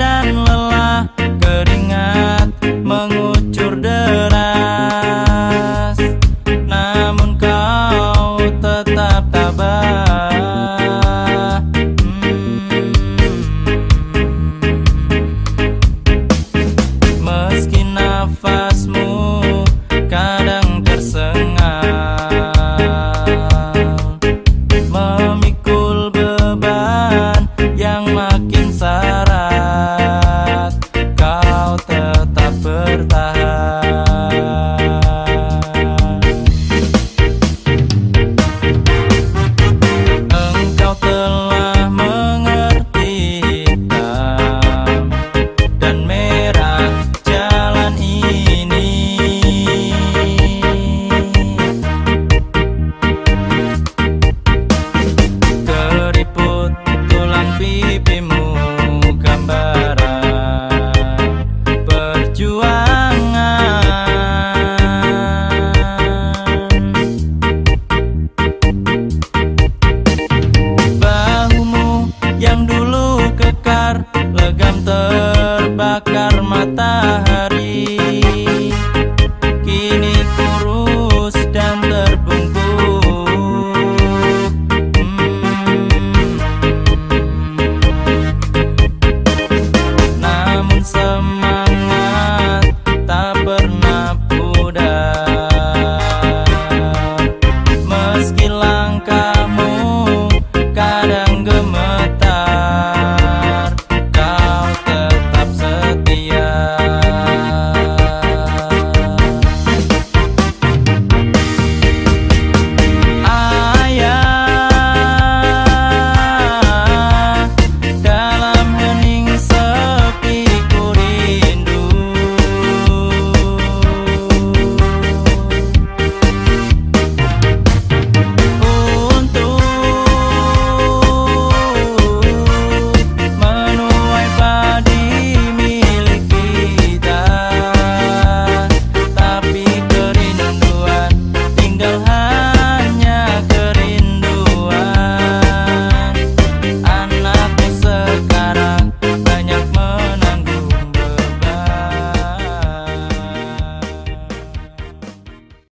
dan lelah keringat.